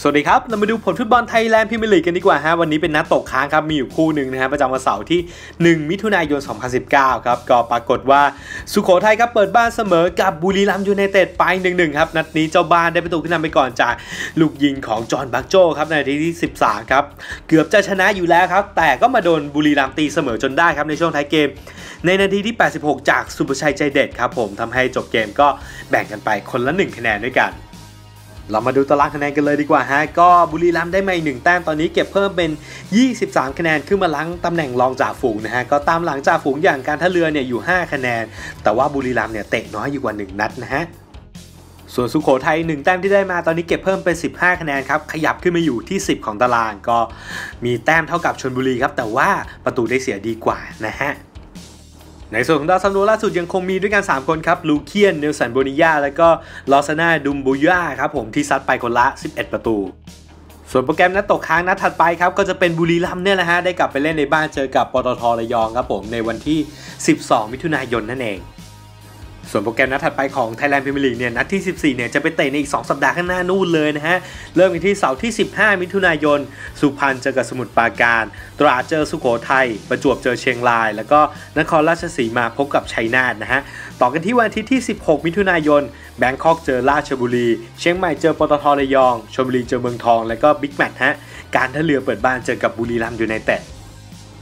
สวัสดีครับ เรามาดูผลฟุตบอลไทยแลนด์พรีเมียร์ลีกกันดีกว่าฮะ วันนี้เป็นนัดตกค้างครับ มีอยู่คู่หนึ่งนะฮะ ประจำวันเสาร์ที่ 1 มิถุนายน 2019 ครับ ก็ปรากฏว่าสุโขทัยครับ เปิดบ้านเสมอกับบุรีรัมย์ยูไนเต็ดไป 1-1 ครับ นัดนี้เจ้าบ้านได้ประตูขึ้นนำไปก่อนจากลูกยิงของจอห์นบาจโจครับในนาทีที่ 13 ครับ เกือบจะชนะอยู่แล้วครับ แต่ก็มาโดนบุรีรัมย์ตีเสมอจนได้ครับในช่วงท้ายเกม ในนาทีที่ 86 จากศุภชัยใจเด็ดครับผมทำให้จบเกมก็แบ่งกันไปคนละ1คะแนนด้วยกัน เรามาดูตารางคะแนนกันเลยดีกว่าฮะ ก็บุรีรัมย์ได้มาอีกหนึ่งแต้มตอนนี้เก็บเพิ่มเป็น 23 คะแนนขึ้นมาล้างตำแหน่งรองจ่าฝูงนะฮะ ก็ตามหลังจ่าฝูงอย่างการท่าเรือเนี่ยอยู่ 5 คะแนน แต่ว่าบุรีรัมย์เนี่ยเตะน้อยอยู่กว่า 1 นัดนะฮะส่วนสุโขทัย1แต้มที่ได้มาตอนนี้เก็บเพิ่มเป็น 15 คะแนนครับ ขยับขึ้นมาอยู่ที่ 10 ของตารางก็มีแต้มเท่ากับชนบุรีครับแต่ว่าประตูได้เสียดีกว่านะฮะ ในส่วนของดาวซันโวล่าสุดยังคงมีด้วยกัน 3 คนครับลูเคียน เนลสันโบนิยา และก็ลอซานาดุมบูย่าครับผมที่ซัดไปคนละ 11 ประตู ส่วนโปรแกรมนัดตกค้างนัดถัดไปครับ ก็จะเป็นบุรีรัมย์เนี่ยแหละฮะ ได้กลับไปเล่นในบ้านเจอกับปตทระยองครับผมในวันที่ 12 มิถุนายนนั่นเอง ส่วนโปรแกรมนัดถัดไปของ Thailand Premier League เนี่ยนัดที่ 14 เนี่ยจะไปเตะในอีก 2 สัปดาห์ข้างหน้านู่นเลยนะฮะ เริ่มกันที่เสาร์ที่ 15 มิถุนายน สุพรรณเจอกับสมุทรปราการ ตราดเจอสุโขทัยประจวบเจอเชียงราย แล้วก็นครราชสีมาพบกับชัยนาทนะฮะ ต่อกันที่วันอาทิตย์ที่ 16 มิถุนายน Bangkok เจอราชบุรี เชียงใหม่เจอปตทระยองชลบุรีเจอเมืองทอง แล้วก็ big match ฮะการท่าเรือเปิดบ้านเจอกับบุรีรัมย์ยูไนเต็ด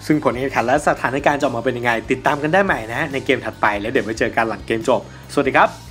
ซึ่งผลการแข่งขันและสถานการณ์จะออกมาเป็นยังไง ติดตามกันได้ใหม่นะฮะในเกมถัดไปแล้วเดี๋ยวไปเจอกันหลังเกมจบ สวัสดีครับ